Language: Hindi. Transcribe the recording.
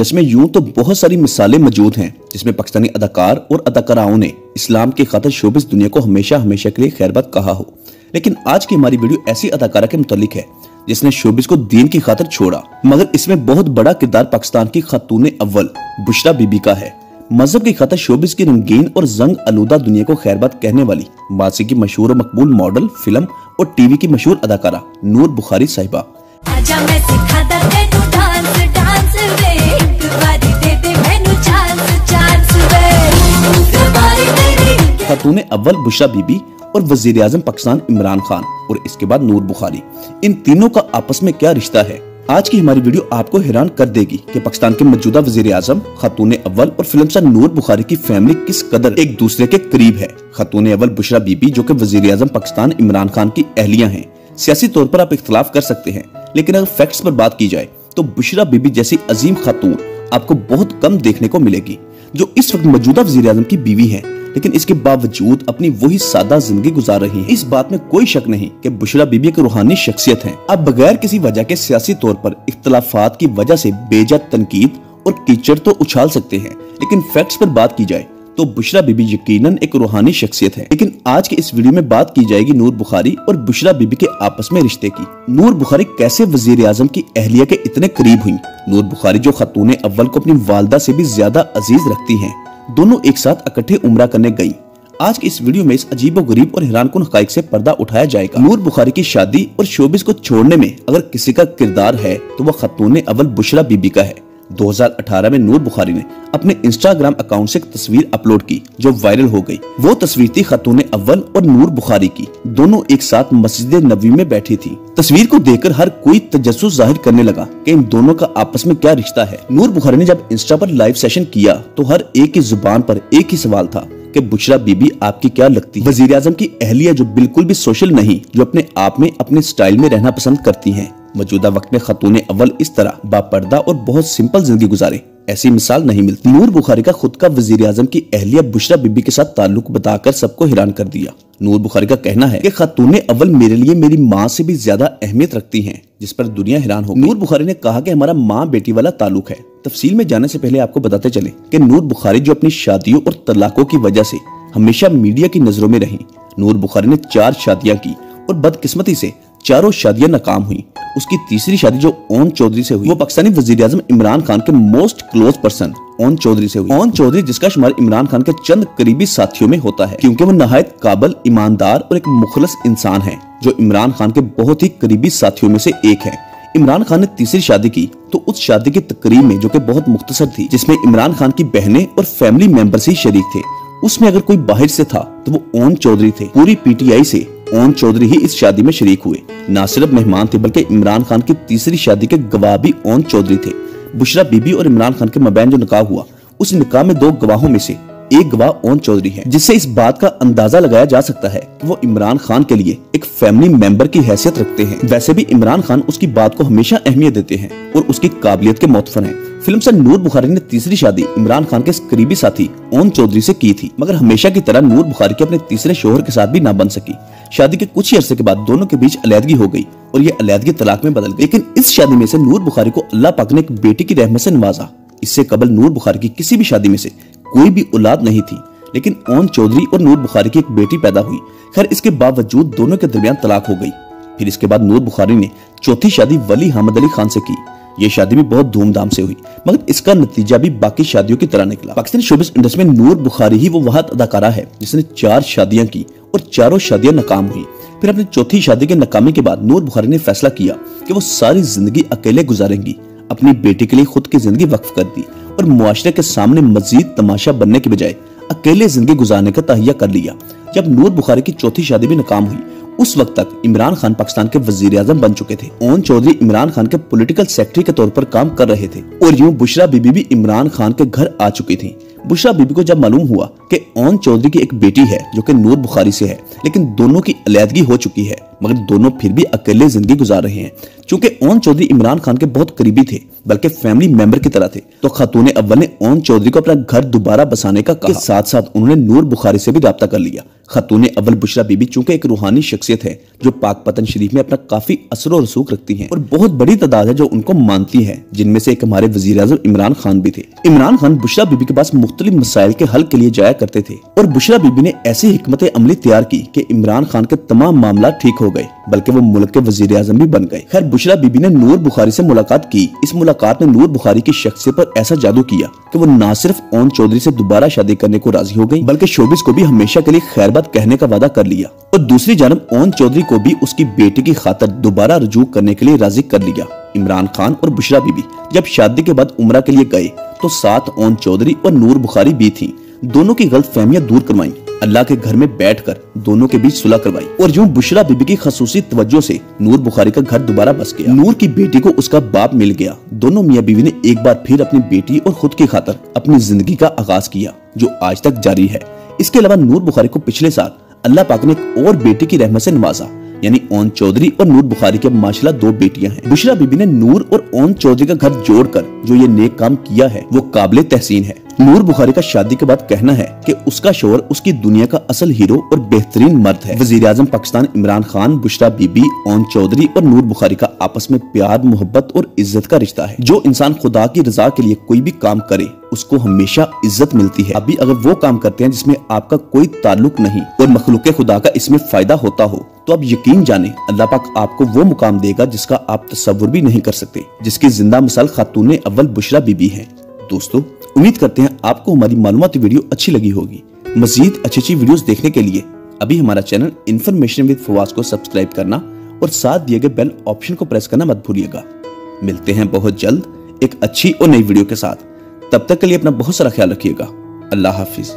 इंडस्ट्री में यूँ तो बहुत सारी मिसालें मौजूद हैं, जिसमें पाकिस्तानी अदाकार और अदाकाराओं ने इस्लाम की खातर शोबिस दुनिया को हमेशा हमेशा के लिए खैरबाद कहा हो। लेकिन आज की हमारी वीडियो ऐसी अदाकारा के मुतलिक है, जिसने शोबिस को दीन की खातर छोड़ा। मगर इसमें बहुत बड़ा किरदार पाकिस्तान की खातून अव्वल, बुशरा बीबी का है। मज़हब की खातर शोबिस की रंगीन और जंग आलूदा दुनिया को खैरबाद कहने वाली मासी की मशहूर और मकबूल मॉडल, फ़िल्म और टीवी की मशहूर अदाकारा, नूर बुखारी साहिबा। खातून अव्वल बुशरा बीबी और वज़ीर आज़म पाकिस्तान इमरान खान और इसके बाद नूर बुखारी। इन तीनों का आपस में क्या रिश्ता है? आज की हमारी वीडियो आपको हैरान कर देगी कि पाकिस्तान के मौजूदा वज़ीर आज़म खातून अव्वल और फ़िल्म नूर बुखारी की फैमिली किस कदर एक दूसरे के करीब है। खातून अव्वल बुशरा बीबी जो कि वज़ीर आज़म पाकिस्तान इमरान खान की अहलिया हैं। सियासी तौर पर आप इख्तलाफ कर सकते हैं, लेकिन अगर फैक्ट्स पर बात की जाए तो बुशरा बीबी जैसी अजीम खातून आपको बहुत कम देखने को मिलेगी, जो इस वक्त मौजूदा वज़ीर आज़म की बीवी है। लेकिन इसके बावजूद अपनी वही सादा ज़िंदगी गुजार रही है। इस बात में कोई शक नहीं कि बुशरा बीबी एक रूहानी शख्सियत है। आप बगैर किसी वजह के सियासी तौर पर इख्तलाफात की वजह से बेजा तनकीद और कीचड़ तो उछाल सकते हैं, लेकिन फैक्ट्स पर बात की जाए तो बुशरा बीबी यकीनन एक रूहानी शख्सियत है। लेकिन आज के इस वीडियो में बात की जाएगी नूर बुखारी और बुशरा बीबी के आपस में रिश्ते की। नूर बुखारी कैसे वज़ीर आज़म की अहलिया के इतने करीब हुई? नूर बुखारी जो खतून अव्वल को अपनी वालदा से भी ज़्यादा अज़ीज़ रखती हैं दोनों एक साथ इकट्ठे उमरा करने गई आज की इस वीडियो में इस अजीबो गरीब और हैरान कन हकाइक से पर्दा उठाया जाएगा। नूर बुखारी की शादी और शोबिस को छोड़ने में अगर किसी का किरदार है तो वह खतून अवल बुशरा बीबी का है। 2018 में नूर बुखारी ने अपने इंस्टाग्राम अकाउंट से एक तस्वीर अपलोड की, जो वायरल हो गई। वो तस्वीर थी खतून अव्वल और नूर बुखारी की। दोनों एक साथ मस्जिद नबी में बैठी थी। तस्वीर को देखकर हर कोई तजस्सुस ज़ाहिर करने लगा कि इन दोनों का आपस में क्या रिश्ता है। नूर बुखारी ने जब इंस्टा पर लाइव सेशन किया तो हर एक की ज़ुबान पर एक ही सवाल था कि, बुशरा बीबी, आपकी क्या लगती है? वज़ीर आज़म की अहलिया जो बिल्कुल भी सोशल नहीं, जो अपने आप में अपने स्टाइल में रहना पसंद करती हैं। मौजूदा वक्त में खतून अव्वल इस तरह बापर्दा और बहुत सिंपल ज़िंदगी गुजारे। ऐसी मिसाल नहीं मिलती। नूर बुखारी का खुद का वज़ीर आज़म की अहलिया बुशरा बीबी के साथ ताल्लुक बताकर सबको हैरान कर दिया। नूर बुखारी का कहना है कि खातून अव्वल मेरे लिए मेरी माँ से भी ज़्यादा अहमियत रखती हैं, जिस पर दुनिया हैरान हो नूर बुखारी ने कहा कि हमारा माँ बेटी वाला ताल्लुक है। तफसील में जाने से पहले आपको बताते चले कि नूर बुखारी जो अपनी शादियों और तलाकों की वजह से हमेशा मीडिया की नज़रों में रही। नूर बुखारी ने चार शादियाँ की और बदकिस्मती से चारों शादियाँ नाकाम हुई। उसकी तीसरी शादी जो ओन चौधरी से हुई, वो पाकिस्तानी वज़ीर आज़म इमरान खान के most close person Aun Chaudhry से हुई। ओन चौधरी जिसका शुमार इमरान खान के चंद करीबी साथियों में होता है, क्योंकि वो नहायत काबल, ईमानदार और एक मुखलस इंसान है, जो इमरान खान के बहुत ही करीबी साथियों में से एक है। इमरान खान ने तीसरी शादी की तो उस शादी की तकरीब में, जो कि बहुत मुख्तसर थी, जिसमें इमरान खान की बहनें और फैमिली मेंबर्स ही शरीक थे, उसमें अगर कोई बाहर से था तो वो ओन चौधरी थे। पूरी पीटीआई से ओन चौधरी ही इस शादी में शरीक हुए। न सिर्फ़ मेहमान थे, बल्कि इमरान खान की तीसरी शादी के गवाह भी ओन चौधरी थे। बुशरा बीबी और इमरान खान के मबैन जो निकाह हुआ, उस निकाह में दो गवाहों में से एक गवाह ओन चौधरी है, जिससे इस बात का अंदाज़ा लगाया जा सकता है कि वो इमरान खान के लिए एक फैमिली मेंबर की हैसियत रखते हैं। वैसे भी इमरान खान उसकी बात को हमेशा अहमियत देते हैं और उसकी काबिलियत के मोतफर हैं। फ़िल्म से नूर बुखारी ने तीसरी शादी इमरान खान के करीबी साथी ओन चौधरी से की थी, मगर हमेशा की तरह नूर बुखारी के अपने तीसरे शोहर के साथ भी ना बन सकी। शादी के कुछ ही अरसे के बाद दोनों के बीच अलीहदगी हो गई और ये अलीहदगी तलाक में बदल गई। लेकिन इस शादी में से नूर बुखारी को अल्लाह पाक ने एक बेटी की रहमत से नवाजा। इससे कबल नूर बुखारी की किसी भी शादी में से कोई भी औलाद नहीं थी, लेकिन ओन चौधरी और नूर बुखारी की एक बेटी पैदा हुई। खैर, इसके बावजूद दोनों के दरमियान तलाक हो गई। फिर इसके बाद नूर बुखारी ने चौथी शादी वली हमद अली खान से की। ये शादी भी बहुत धूमधाम से हुई, मगर इसका नतीजा भी बाकी शादियों की तरह निकला। पाकिस्तानी शोबिस इंडस्ट्री में नूर बुखारी ही वो वहाद अदाकारा है, जिसने चार शादियाँ की और चारों शादियाँ नाकाम हुई। फिर अपनी चौथी शादी के नाकामी के बाद नूर बुखारी ने फैसला किया कि वो सारी ज़िंदगी अकेले गुजारेंगी, अपनी बेटी के लिए खुद की ज़िंदगी वक्फ कर दी और मुआशरे के सामने मजीद तमाशा बनने के बजाय अकेले ज़िंदगी गुजारने का तहिया कर लिया, जब नूर बुखारी की चौथी शादी भी नाकाम हुई। उस वक्त तक इमरान खान पाकिस्तान के वज़ीर आज़म बन चुके थे। ओन चौधरी इमरान खान के पॉलिटिकल सेक्रेटरी के तौर पर काम कर रहे थे। और यूँ बुशरा बीबी भी इमरान खान के घर आ चुकी थी। बुशरा बीबी को जब मालूम हुआ कि ओन चौधरी की एक बेटी है, जो कि नूर बुखारी से है, लेकिन दोनों की अलहदगी हो चुकी है, मगर दोनों फिर भी अकेले ज़िंदगी गुजार रहे हैं। चूँकि ओन चौधरी इमरान खान के बहुत करीबी थे, बल्कि फैमिली मेंबर की तरह थे तो खातून अव्वल ने ओन चौधरी को अपना घर दोबारा बसाने का कहा। साथ साथ उन्होंने नूर बुखारी से भी रब्ता कर लिया। खातून अव्वल बुशरा बीबी चूँकि एक रूहानी शख्सियत है, जो पाक पतन शरीफ में अपना काफ़ी असर और रसूख रखती है, और बहुत बड़ी तादाद है जो उनको मानती है, जिनमें से एक हमारे वज़ीर इमरान खान भी थे। इमरान खान बुशरा बीबी के पास मुख्तलिफ़ मसाइल के हल के लिए जाया करते थे और बुशरा बीबी ने ऐसी हमत अमली तैयार की कि इमरान खान के तमाम मामला ठीक हो गए। बल्कि वो मुल्क के वज़ीर आज़म भी बन गए। खैर, बुशरा बीबी ने नूर बुखारी से मुलाकात की। इस मुलाकात ने नूर बुखारी की शख्सियत पर ऐसा जादू किया कि वो न सिर्फ़ ओन चौधरी से दोबारा शादी करने को राज़ी हो गई, बल्कि शोबिस को भी हमेशा के लिए खैर बात कहने का वादा कर लिया और दूसरी जानब ओन चौधरी को भी उसकी बेटी की खातर दोबारा रजू करने के लिए राज़ी कर लिया। इमरान खान और बुशरा बीबी जब शादी के बाद उमरा के लिए गए तो साथ ओन चौधरी और नूर बुखारी भी थी। दोनों की गलत फहमियाँ दूर करवाई। अल्लाह के घर में बैठ कर दोनों के बीच सुलह करवाई और यूँ बुशरा बीबी की खसूसी तवज्जो से नूर बुखारी का घर दोबारा बस गया। नूर की बेटी को उसका बाप मिल गया। दोनों मियाँ बीवी ने एक बार फिर अपनी बेटी और खुद की खातर अपनी ज़िंदगी का आगाज़ किया, जो आज तक जारी है। इसके अलावा नूर बुखारी को पिछले साल अल्लाह पाक ने एक और बेटी की रहमत से नवाजा। यानी ओन चौधरी और नूर बुखारी के माशाल्लाह दो बेटियाँ हैं। बुशरा बीबी ने नूर और ओन चौधरी का घर जोड़कर जो ये नेक काम किया है, वो काबिल तहसीन है। नूर बुखारी का शादी के बाद कहना है कि उसका शोर उसकी दुनिया का असल हीरो और बेहतरीन मर्द है। वज़ीर आज़म पाकिस्तान इमरान खान, बुशरा बीबी, ओन चौधरी और नूर बुखारी का आपस में प्यार, मोहब्बत और इज़्ज़त का रिश्ता है। जो इंसान खुदा की रजा के लिए कोई भी काम करे, उसको हमेशा इज़्ज़त मिलती है। अभी अगर वो काम करते हैं जिसमें आपका कोई ताल्लुक नहीं और मखलूक खुदा का इसमें फ़ायदा होता हो तो आप यकीन जाने, अल्लाह पाक आपको वो मुकाम देगा जिसका आप तस्वुर भी नहीं कर सकते, जिसकी ज़िंदा मिसाल खातून अव्वल बुशरा बीबी है। दोस्तों, उम्मीद करते हैं आपको हमारी मालूमती वीडियो अच्छी लगी होगी। मजीद अच्छी अच्छी वीडियोस देखने के लिए अभी हमारा चैनल इन्फॉर्मेशन विद फवाज को सब्सक्राइब करना और साथ दिए गए बेल ऑप्शन को प्रेस करना मत भूलिएगा। मिलते हैं बहुत जल्द एक अच्छी और नई वीडियो के साथ। तब तक के लिए अपना बहुत सारा ख्याल रखिएगा। अल्लाह हाफिज़।